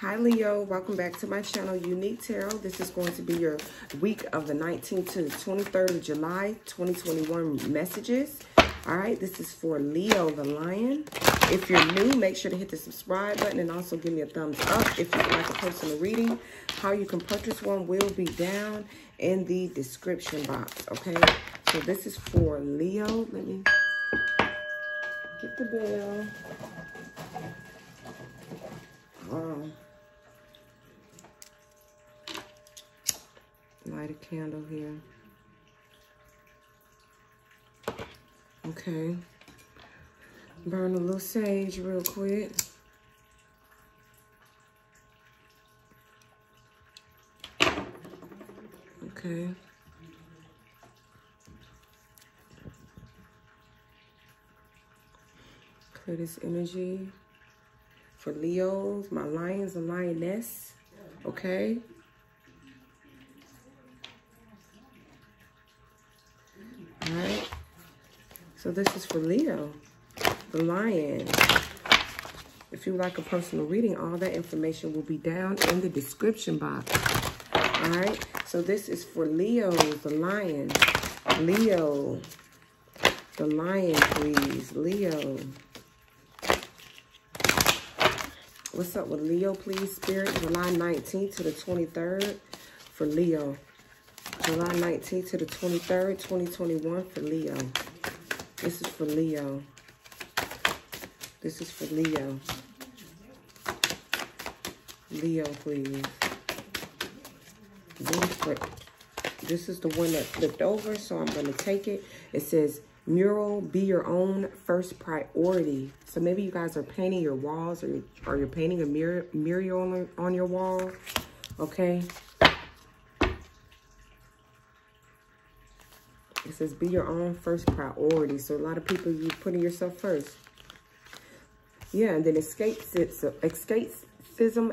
Hi Leo, welcome back to my channel Unique Tarot. This is going to be your week of the 19th to the 23rd of July 2021 messages. All right, this is for Leo the Lion. If you're new, make sure to hit the subscribe button and also give me a thumbs up if you'd like a personal reading. How you can purchase one will be down in the description box, okay? So this is for Leo. Let me get the bell. Um, light a candle here. Okay. Burn a little sage real quick. Okay. Clear this energy for Leos, my lions and lioness. Okay. All right. So this is for Leo, the lion. If you like a personal reading, all that information will be down in the description box. All right. So this is for Leo, the lion. Leo, the lion, please. Leo. What's up with Leo, please, Spirit? July 19th to the 23rd for Leo. July 19th to the 23rd, 2021 for Leo. This is for Leo. This is for Leo. Leo, please. This is the one that flipped over, so I'm going to take it. It says, mural, be your own first priority. So maybe you guys are painting your walls or, or you're painting a mirror, mural on, on your wall. Okay. It says be your own first priority. So a lot of people, you putting yourself first. Yeah, and then escapism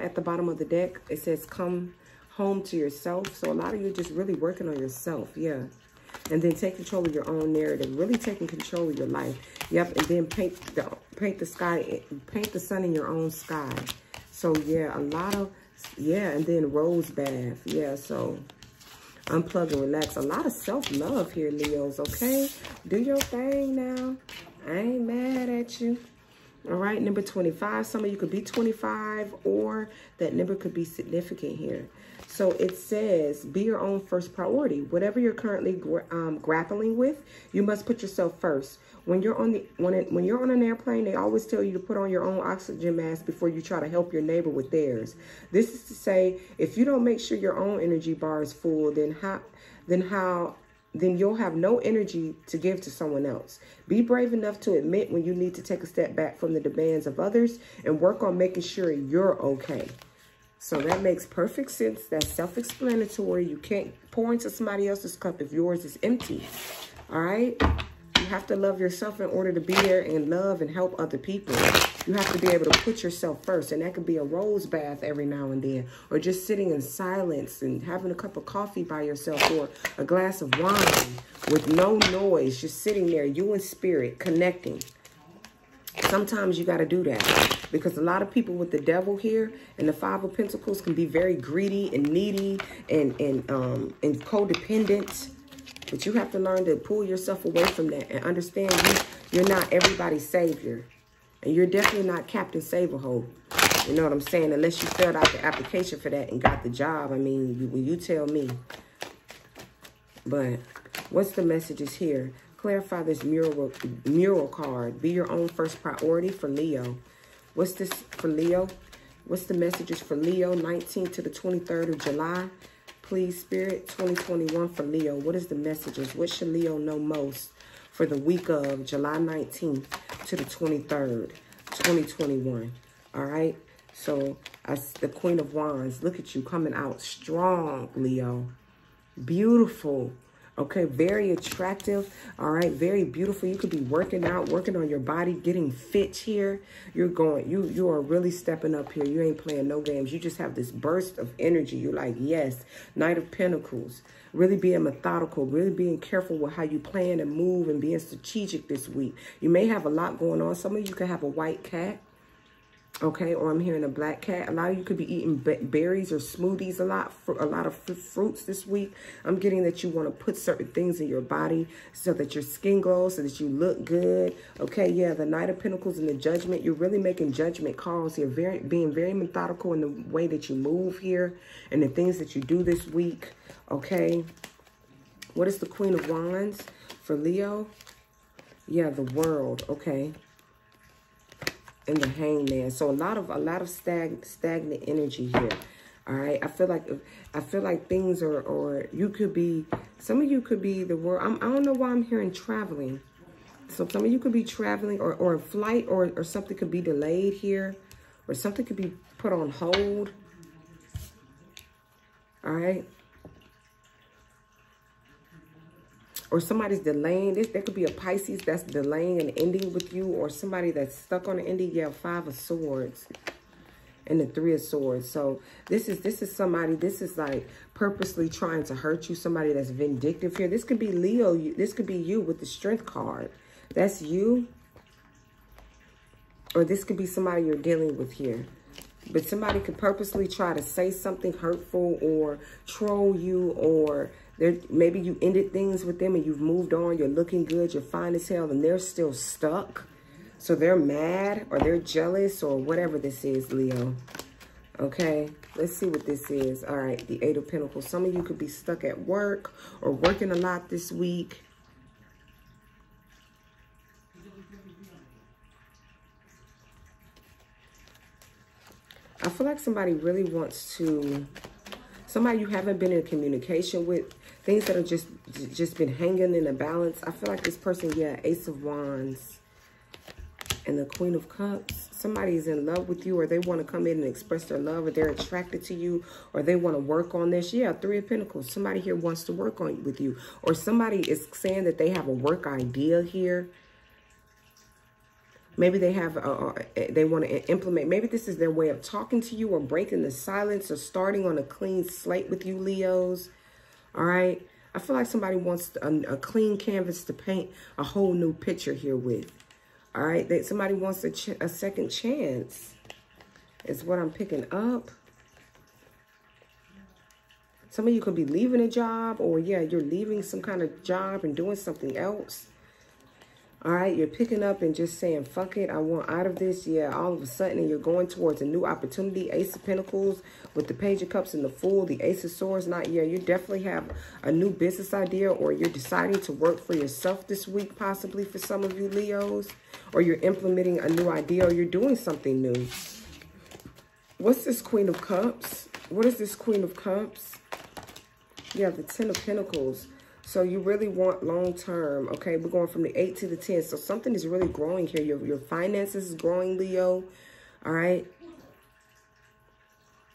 at the bottom of the deck. It says come home to yourself. So a lot of you just really working on yourself. Yeah. And then take control of your own narrative. Really taking control of your life. Yep. And then paint the, paint the sky, paint the sun in your own sky. So yeah, a lot of, yeah. And then rose bath. Yeah. So unplug and relax. A lot of self-love here, Leos, okay? Do your thing now. I ain't mad at you. All right, number 25. Some of you could be 25 or that number could be significant here. So it says, be your own first priority. Whatever you're currently um, grappling with, you must put yourself first. When you're on the when it, when you're on an airplane, they always tell you to put on your own oxygen mask before you try to help your neighbor with theirs. This is to say, if you don't make sure your own energy bar is full, then how then how then you'll have no energy to give to someone else. Be brave enough to admit when you need to take a step back from the demands of others and work on making sure you're okay. So that makes perfect sense. That's self-explanatory. You can't pour into somebody else's cup if yours is empty. All right? You have to love yourself in order to be there and love and help other people. You have to be able to put yourself first. And that could be a rose bath every now and then. Or just sitting in silence and having a cup of coffee by yourself. Or a glass of wine with no noise. Just sitting there, you in spirit, connecting. Sometimes you got to do that because a lot of people with the devil here and the five of pentacles can be very greedy and needy and and um and codependent but you have to learn to pull yourself away from that and understand you you're not everybody's savior. And you're definitely not captain saverhole you know what i'm saying? Unless you filled out the application for that and got the job. I mean you, you tell me. But what's the messages here? Clarify this mural mural card. Be your own first priority for leo. What's this for Leo? What's the messages for Leo, 19th to the 23rd of July? Please, Spirit, 2021 for Leo. What is the messages? What should Leo know most for the week of July 19th to the 23rd, 2021? All right? So, as the Queen of Wands, look at you coming out strong, Leo. Beautiful. Okay, very attractive. All right, very beautiful. You could be working out, working on your body, getting fit here. You're going, you you are really stepping up here. You ain't playing no games. You just have this burst of energy. You're like, yes, Knight of Pentacles. Really being methodical, really being careful with how you plan and move and being strategic this week. You may have a lot going on. Some of you could have a white cat Okay, or I'm hearing a black cat. A lot of you could be eating berries or smoothies a lot, for a lot of fruits this week. I'm getting that you want to put certain things in your body so that your skin glows, so that you look good. Okay, yeah, the Knight of Pentacles and the Judgment. You're really making judgment calls here, very being very methodical in the way that you move here and the things that you do this week. Okay, what is the Queen of Wands for Leo? Yeah, the world. Okay and the hangman. So a lot of a lot of stag, stagnant energy here. All right. I feel like I feel like things are or you could be some of you could be the world. I'm, I don't know why I'm hearing traveling. So some of you could be traveling or, or a flight or, or something could be delayed here or something could be put on hold. All right. Or somebody's delaying this. There could be a Pisces that's delaying an ending with you or somebody that's stuck on an ending. Yeah, five of swords and the three of swords. So this is this is somebody, this is like purposely trying to hurt you. Somebody that's vindictive here. This could be Leo. This could be you with the strength card. That's you. Or this could be somebody you're dealing with here. But somebody could purposely try to say something hurtful or troll you or maybe you ended things with them and you've moved on. You're looking good. You're fine as hell. And they're still stuck. So they're mad or they're jealous or whatever this is, Leo. Okay, let's see what this is. All right, the Eight of Pentacles. Some of you could be stuck at work or working a lot this week. I feel like somebody really wants to, somebody you haven't been in communication with, things that are just just been hanging in a balance. I feel like this person, yeah, Ace of Wands and the Queen of Cups. Somebody is in love with you or they want to come in and express their love or they're attracted to you or they want to work on this. Yeah, Three of Pentacles. Somebody here wants to work on with you or somebody is saying that they have a work idea here. Maybe they have, a, a, they want to implement, maybe this is their way of talking to you or breaking the silence or starting on a clean slate with you, Leos. All right. I feel like somebody wants a, a clean canvas to paint a whole new picture here with. All right. That somebody wants a, a second chance is what I'm picking up. Some of you could be leaving a job or, yeah, you're leaving some kind of job and doing something else. All right, you're picking up and just saying, fuck it, I want out of this. Yeah, all of a sudden, you're going towards a new opportunity. Ace of Pentacles with the Page of Cups and the Fool, the Ace of Swords. Not, yeah, you definitely have a new business idea or you're deciding to work for yourself this week, possibly for some of you Leos. Or you're implementing a new idea or you're doing something new. What's this Queen of Cups? What is this Queen of Cups? Yeah, the Ten of Pentacles. So you really want long term, okay? We're going from the 8 to the 10. So something is really growing here. Your, your finances is growing, Leo, all right?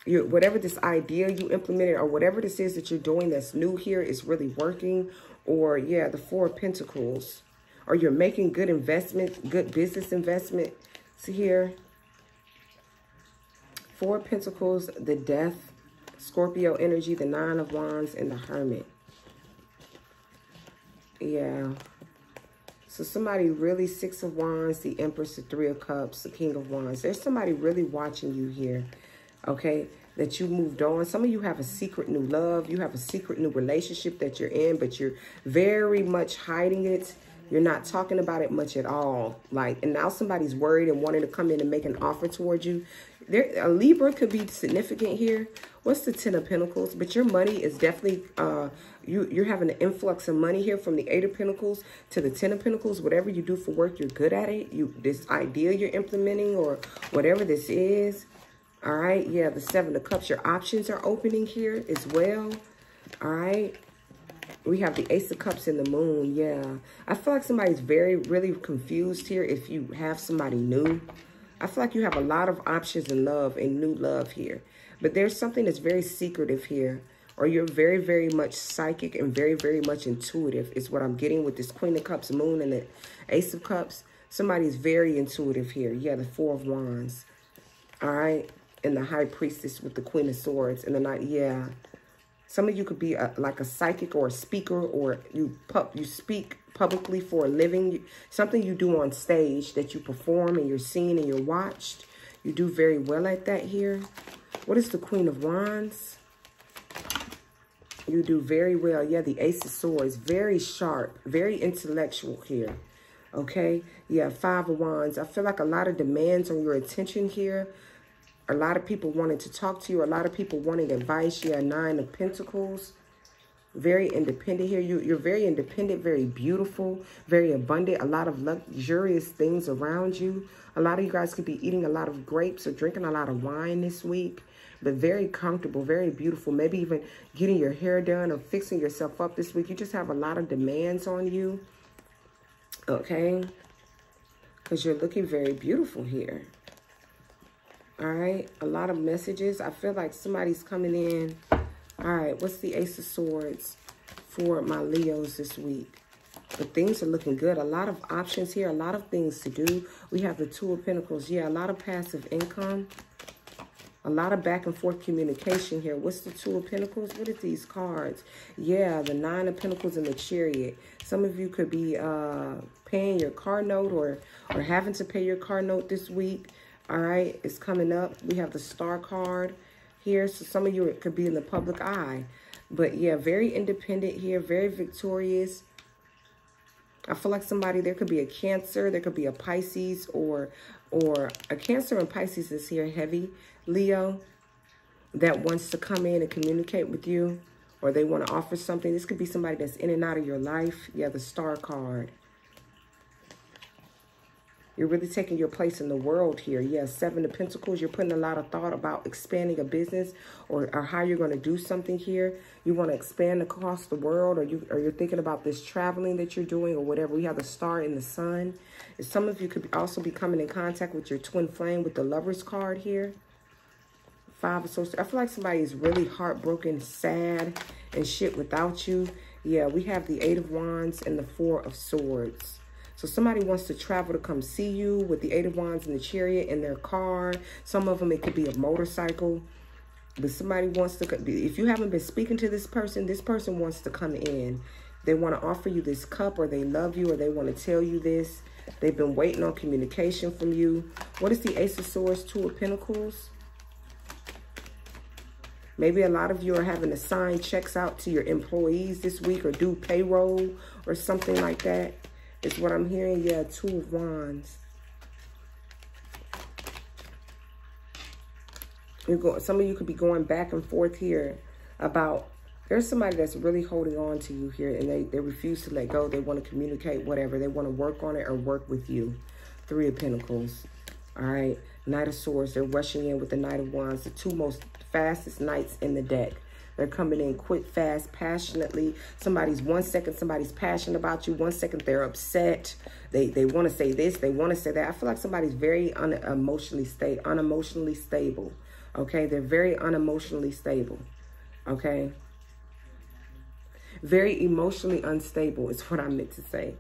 Your, whatever this idea you implemented or whatever this is that you're doing that's new here is really working. Or, yeah, the Four of Pentacles. Or you're making good investment, good business investment. See here. Four Pentacles, the Death, Scorpio energy, the Nine of Wands, and the Hermit. Yeah. So somebody really, Six of Wands, the Empress, the Three of Cups, the King of Wands. There's somebody really watching you here, okay, that you moved on. Some of you have a secret new love. You have a secret new relationship that you're in, but you're very much hiding it. You're not talking about it much at all. Like, and now somebody's worried and wanting to come in and make an offer towards you. There, a Libra could be significant here. What's the Ten of Pentacles? But your money is definitely, uh, you, you're having an influx of money here from the Eight of Pentacles to the Ten of Pentacles. Whatever you do for work, you're good at it. You This idea you're implementing or whatever this is. All right. Yeah, the Seven of Cups. Your options are opening here as well. All right. We have the Ace of Cups and the Moon. Yeah. I feel like somebody's very, really confused here if you have somebody new. I feel like you have a lot of options in love and new love here. But there's something that's very secretive here. Or you're very, very much psychic and very, very much intuitive is what I'm getting with this Queen of Cups, Moon, and the Ace of Cups. Somebody's very intuitive here. Yeah, the Four of Wands. All right. And the High Priestess with the Queen of Swords. And the Knight. Yeah. Some of you could be a, like a psychic or a speaker or you you speak publicly for a living. Something you do on stage that you perform and you're seen and you're watched. You do very well at that here. What is the Queen of Wands? You do very well. Yeah, the Ace of Swords. Very sharp. Very intellectual here. Okay? Yeah, Five of Wands. I feel like a lot of demands on your attention here. A lot of people wanting to talk to you. A lot of people wanting advice. You Yeah, Nine of Pentacles very independent here. You, you're very independent, very beautiful, very abundant, a lot of luxurious things around you. A lot of you guys could be eating a lot of grapes or drinking a lot of wine this week, but very comfortable, very beautiful. Maybe even getting your hair done or fixing yourself up this week. You just have a lot of demands on you, okay? Because you're looking very beautiful here. All right, a lot of messages. I feel like somebody's coming in all right, what's the Ace of Swords for my Leos this week? But things are looking good. A lot of options here, a lot of things to do. We have the Two of Pentacles. Yeah, a lot of passive income. A lot of back and forth communication here. What's the Two of Pentacles? What are these cards? Yeah, the Nine of Pentacles and the Chariot. Some of you could be uh, paying your car note or, or having to pay your car note this week. All right, it's coming up. We have the Star card here. So some of you it could be in the public eye. But yeah, very independent here, very victorious. I feel like somebody, there could be a Cancer, there could be a Pisces, or or a Cancer and Pisces is here heavy. Leo, that wants to come in and communicate with you, or they want to offer something. This could be somebody that's in and out of your life. Yeah, the Star card. You're really taking your place in the world here. Yes, Seven of Pentacles. You're putting a lot of thought about expanding a business or, or how you're going to do something here. You want to expand across the world or, you, or you're thinking about this traveling that you're doing or whatever. We have the star in the sun. Some of you could also be coming in contact with your twin flame with the lover's card here. Five of Swords. I feel like somebody is really heartbroken, sad, and shit without you. Yeah, we have the Eight of Wands and the Four of Swords. So somebody wants to travel to come see you with the Eight of Wands and the Chariot in their car. Some of them, it could be a motorcycle. But somebody wants to, if you haven't been speaking to this person, this person wants to come in. They want to offer you this cup or they love you or they want to tell you this. They've been waiting on communication from you. What is the Ace of Swords, Two of Pentacles? Maybe a lot of you are having to sign checks out to your employees this week or do payroll or something like that. Is what I'm hearing. Yeah, two of wands. You're going, some of you could be going back and forth here about there's somebody that's really holding on to you here and they, they refuse to let go. They want to communicate, whatever. They want to work on it or work with you. Three of Pentacles. All right. Knight of Swords. They're rushing in with the Knight of Wands. The two most fastest knights in the deck. They're coming in quick, fast, passionately. Somebody's one second, somebody's passionate about you. One second, they're upset. They they want to say this. They want to say that. I feel like somebody's very unemotionally sta unemotionally stable. Okay, they're very unemotionally stable. Okay. Very emotionally unstable is what I meant to say.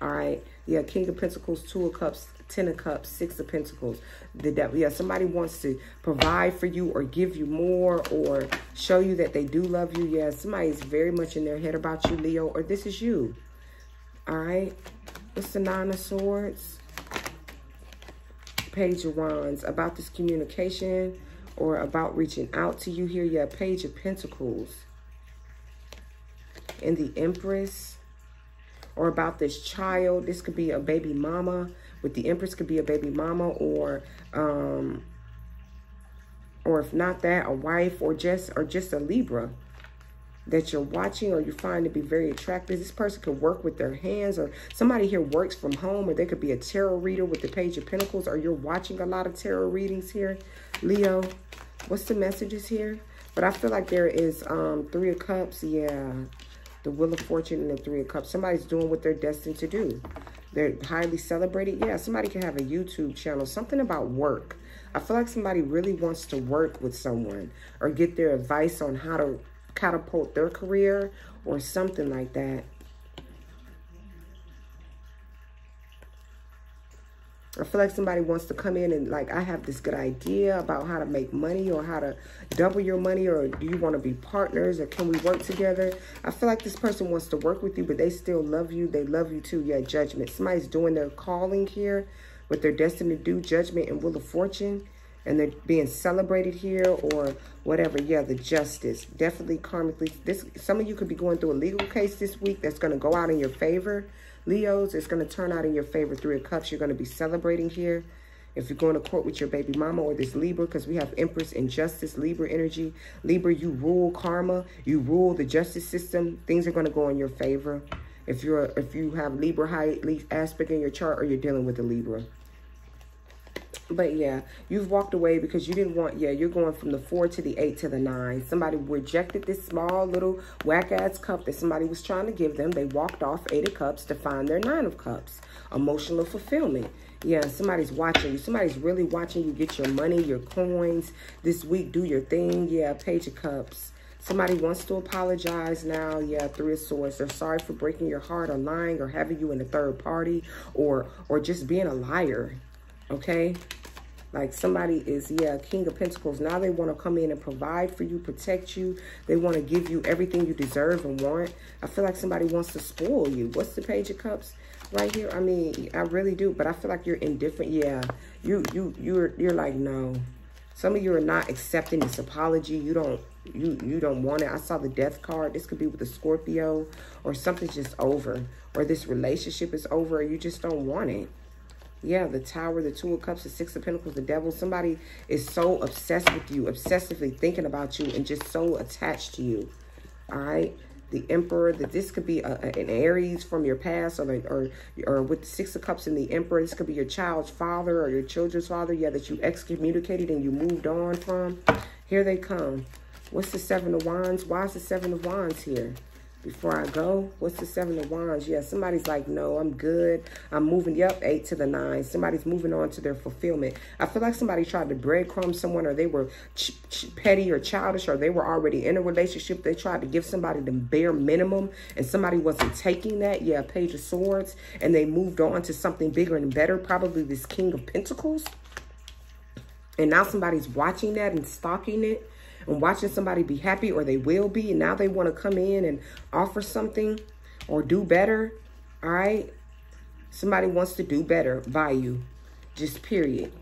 All right. Yeah, King of Pentacles, Two of Cups, Ten of Cups, Six of Pentacles. The devil. Yeah, somebody wants to provide for you or give you more or show you that they do love you. Yeah, somebody is very much in their head about you, Leo, or this is you. All right. What's the Nine of Swords? Page of Wands. About this communication or about reaching out to you here. Yeah, Page of Pentacles. And the Empress or about this child. This could be a baby mama. With the Empress could be a baby mama or um or if not that, a wife or just or just a Libra that you're watching or you find to be very attractive. This person could work with their hands or somebody here works from home or they could be a tarot reader with the Page of Pentacles or you're watching a lot of tarot readings here. Leo, what's the messages here? But I feel like there is um, Three of Cups. Yeah, the Wheel of Fortune and the Three of Cups. Somebody's doing what they're destined to do. They're highly celebrated. Yeah, somebody can have a YouTube channel. Something about work. I feel like somebody really wants to work with someone or get their advice on how to catapult their career or something like that. I feel like somebody wants to come in and like, I have this good idea about how to make money or how to double your money or do you want to be partners or can we work together? I feel like this person wants to work with you, but they still love you. They love you too. Yeah, judgment. Somebody's doing their calling here, what they're destined to do, judgment and Wheel of Fortune. And they're being celebrated here or whatever. Yeah, the justice. Definitely karmically. This Some of you could be going through a legal case this week that's going to go out in your favor. Leos, it's going to turn out in your favor. Three of Cups, you're going to be celebrating here. If you're going to court with your baby mama or this Libra, because we have Empress and Justice, Libra energy. Libra, you rule karma. You rule the justice system. Things are going to go in your favor. If you're if you have Libra high aspect in your chart or you're dealing with a Libra. But yeah, you've walked away because you didn't want, yeah, you're going from the four to the eight to the nine. Somebody rejected this small little whack-ass cup that somebody was trying to give them. They walked off eight of cups to find their nine of cups. Emotional fulfillment. Yeah, somebody's watching you. Somebody's really watching you get your money, your coins this week. Do your thing. Yeah, page of cups. Somebody wants to apologize now. Yeah, three of swords. They're sorry for breaking your heart or lying or having you in a third party or or just being a liar. Okay? Like somebody is, yeah, King of Pentacles. Now they want to come in and provide for you, protect you. They want to give you everything you deserve and want. I feel like somebody wants to spoil you. What's the Page of Cups? right here. I mean, I really do, but I feel like you're indifferent. Yeah, you you you're you're like no. Some of you are not accepting this apology. You don't you you don't want it. I saw the death card. This could be with a Scorpio or something's just over or this relationship is over. you just don't want it. Yeah, the Tower, the Two of Cups, the Six of Pentacles, the Devil. Somebody is so obsessed with you, obsessively thinking about you and just so attached to you. All right? The emperor that this could be a, an aries from your past or, or or with the six of cups and the emperor this could be your child's father or your children's father yeah that you excommunicated and you moved on from. Here they come. What's the seven of wands? Why is the seven of wands here before I go. What's the seven of wands? Yeah, somebody's like, no, I'm good. I'm moving, yep, eight to the nine. Somebody's moving on to their fulfillment. I feel like somebody tried to breadcrumb someone or they were petty or childish or they were already in a relationship. They tried to give somebody the bare minimum and somebody wasn't taking that. Yeah, page of swords. And they moved on to something bigger and better. Probably this king of pentacles. And now somebody's watching that and stalking it and watching somebody be happy or they will be and now they want to come in and offer something or do better all right somebody wants to do better by you just period.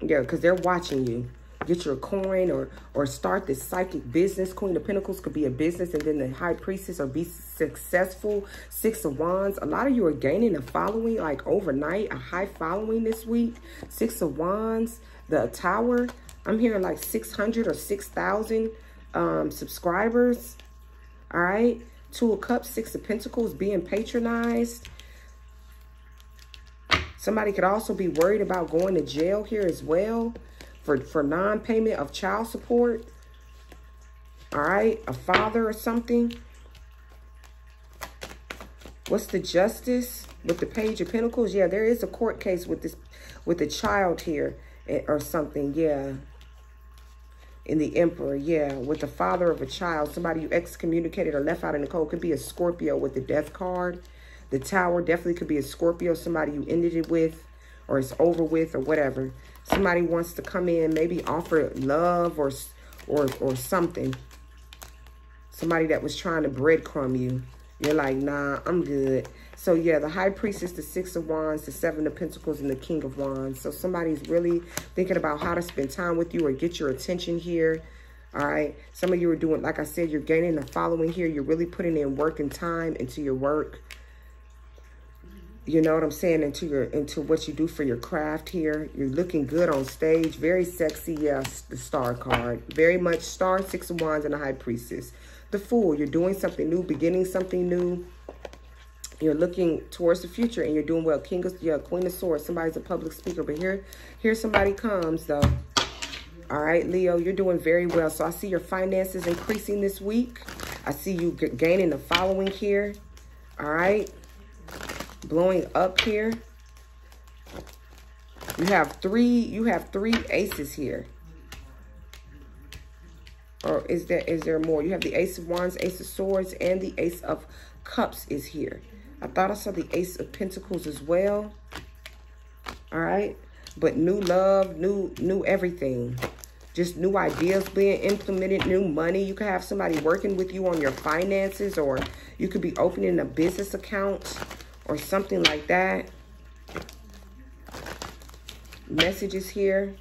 Yeah because they're watching you. Get your coin or or start this psychic business. Queen of pentacles could be a business and then the high priestess or be successful. Six of wands a lot of you are gaining a following like overnight a high following this week. Six of wands the tower I'm hearing like 600 or 6,000 um, subscribers. All right. Two of Cups, Six of Pentacles being patronized. Somebody could also be worried about going to jail here as well for, for non-payment of child support. All right. A father or something. What's the justice with the Page of Pentacles? Yeah, there is a court case with this with a child here eh, or something. Yeah in the emperor yeah with the father of a child somebody you excommunicated or left out in the cold could be a scorpio with the death card. The tower definitely could be a scorpio somebody you ended it with or it's over with or whatever. Somebody wants to come in maybe offer love or or or something. Somebody that was trying to breadcrumb you. You're like nah i'm good so yeah, the High Priestess, the Six of Wands, the Seven of Pentacles, and the King of Wands. So somebody's really thinking about how to spend time with you or get your attention here. All right. Some of you are doing, like I said, you're gaining a following here. You're really putting in work and time into your work. You know what I'm saying? Into your into what you do for your craft here. You're looking good on stage. Very sexy. Yes, the star card. Very much star, six of wands, and the high priestess. The fool. You're doing something new, beginning something new you're looking towards the future and you're doing well. King of, yeah, Queen of Swords. Somebody's a public speaker, but here, here somebody comes though. All right, Leo, you're doing very well. So I see your finances increasing this week. I see you gaining the following here. All right, blowing up here. You have three, you have three aces here. Or is there is there more? You have the Ace of Wands, Ace of Swords, and the Ace of Cups is here. I thought I saw the Ace of Pentacles as well. All right. But new love, new, new everything. Just new ideas being implemented, new money. You could have somebody working with you on your finances or you could be opening a business account or something like that. Messages here.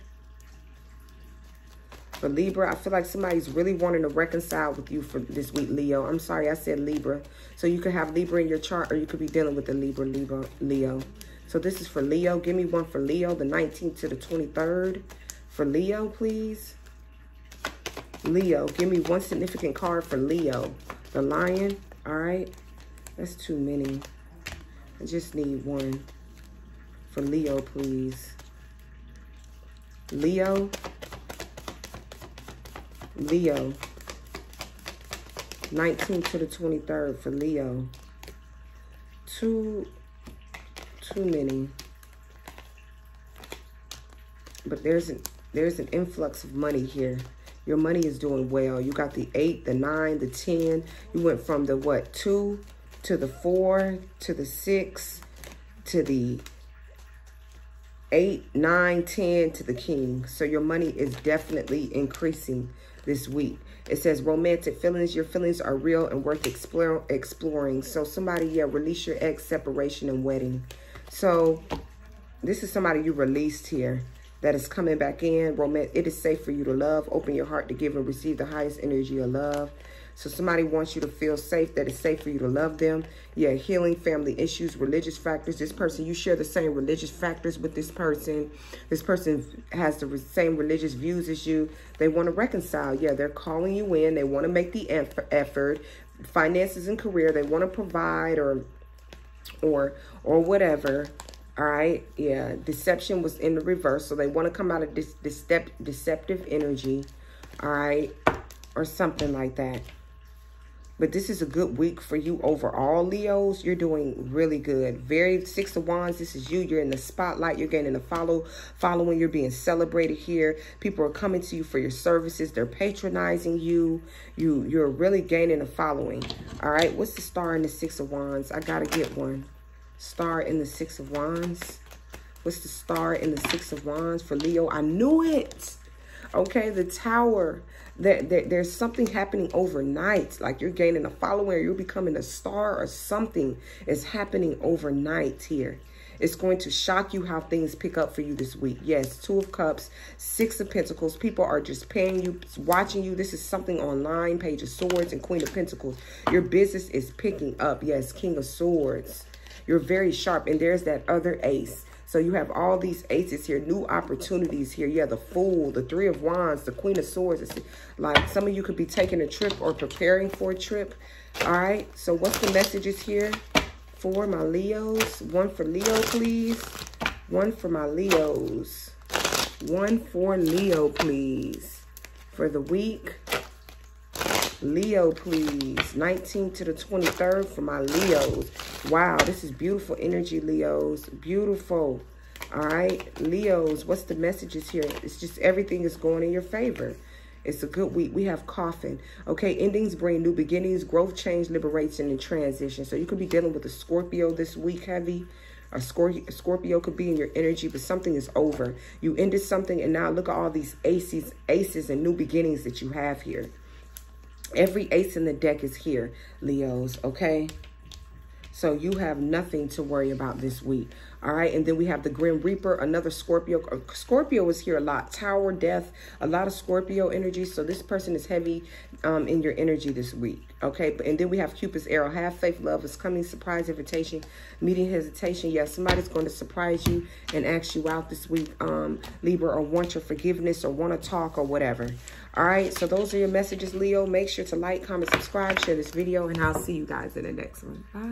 For Libra, I feel like somebody's really wanting to reconcile with you for this week, Leo. I'm sorry, I said Libra. So you could have Libra in your chart or you could be dealing with the Libra, Libra, Leo. So this is for Leo. Give me one for Leo, the 19th to the 23rd. For Leo, please. Leo, give me one significant card for Leo. The Lion, all right? That's too many. I just need one for Leo, please. Leo. Leo. 19th to the 23rd for Leo. Too, too many. But there's an, there's an influx of money here. Your money is doing well. You got the 8, the 9, the 10. You went from the, what, 2 to the 4 to the 6 to the 8, 9, 10 to the king. So your money is definitely increasing this week. It says romantic feelings. Your feelings are real and worth explore, exploring. So somebody, yeah, release your ex, separation, and wedding. So this is somebody you released here that is coming back in. Romantic. It is safe for you to love. Open your heart to give and receive the highest energy of love. So somebody wants you to feel safe, that it's safe for you to love them. Yeah, healing family issues, religious factors. This person, you share the same religious factors with this person. This person has the same religious views as you. They want to reconcile. Yeah, they're calling you in. They want to make the effort. Finances and career. They want to provide or or or whatever. All right. Yeah. Deception was in the reverse. So they want to come out of this deceptive energy. All right. Or something like that. But this is a good week for you overall, Leos. You're doing really good. Very Six of Wands, this is you. You're in the spotlight. You're getting the follow, following. You're being celebrated here. People are coming to you for your services. They're patronizing you. You, you're really gaining a following. All right. What's the star in the Six of Wands? I got to get one. Star in the Six of Wands. What's the star in the Six of Wands for Leo? I knew it. Okay, the tower. There, there, there's something happening overnight. Like you're gaining a following or you're becoming a star or something is happening overnight here. It's going to shock you how things pick up for you this week. Yes, Two of Cups, Six of Pentacles. People are just paying you, watching you. This is something online. Page of Swords and Queen of Pentacles. Your business is picking up. Yes, King of Swords. You're very sharp. And there's that other ace. So you have all these aces here, new opportunities here. Yeah, the Fool, the Three of Wands, the Queen of Swords. It's like some of you could be taking a trip or preparing for a trip. All right, so what's the messages here for my Leos? One for Leo, please. One for my Leos. One for Leo, please. For the week. Leo, please. 19th to the 23rd for my Leos. Wow, this is beautiful energy, Leos. Beautiful. All right, Leos, what's the messages here? It's just everything is going in your favor. It's a good week. We have coffin. Okay, endings bring new beginnings, growth, change, liberation, and transition. So you could be dealing with a Scorpio this week, heavy. A Scorpio could be in your energy, but something is over. You ended something, and now look at all these aces, aces and new beginnings that you have here. Every ace in the deck is here, Leos, okay? So you have nothing to worry about this week. All right. And then we have the Grim Reaper, another Scorpio. Uh, Scorpio is here a lot. Tower, death, a lot of Scorpio energy. So this person is heavy um, in your energy this week. Okay. And then we have Cupid's arrow. Have faith, love is coming. Surprise invitation, meeting hesitation. Yes, somebody's going to surprise you and ask you out this week, um, Libra, or want your forgiveness or want to talk or whatever. All right. So those are your messages, Leo. Make sure to like, comment, subscribe, share this video, and I'll see you guys in the next one. Bye.